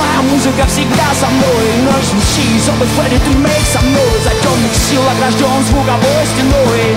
Моя музыка всегда со мной. She's always ready to make some noise. От темных сил огражден звуковой стеной